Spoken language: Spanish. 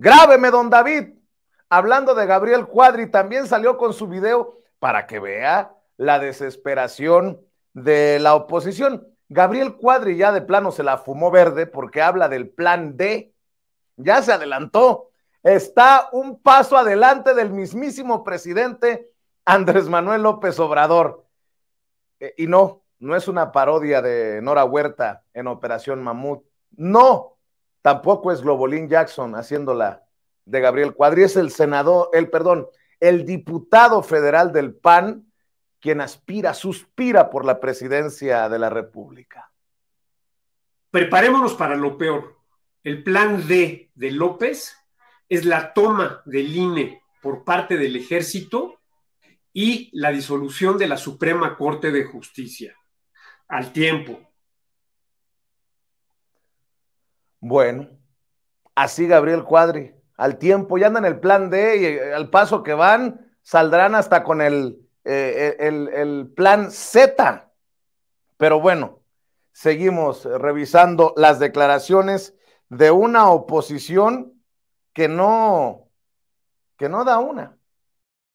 Grábeme, don David. Hablando de Gabriel Cuadri, también salió con su video para que vea la desesperación de la oposición. Gabriel Cuadri ya de plano se la fumó verde porque habla del plan D. Ya se adelantó. Está un paso adelante del mismísimo presidente Andrés Manuel López Obrador. Eh, y no, no es una parodia de Nora Huerta en Operación Mamut. No, tampoco es Globolín Jackson haciéndola de Gabriel Cuadri, es el senador, el perdón, el diputado federal del PAN quien aspira, suspira por la presidencia de la República. Preparémonos para lo peor. El plan D de López es la toma del INE por parte del ejército y la disolución de la Suprema Corte de Justicia. Al tiempo. Bueno, así Gabriel Cuadri, al tiempo, ya andan el plan D y eh, al paso que van, saldrán hasta con el, eh, el, el plan Z. Pero bueno, seguimos revisando las declaraciones de una oposición que no, que no da una.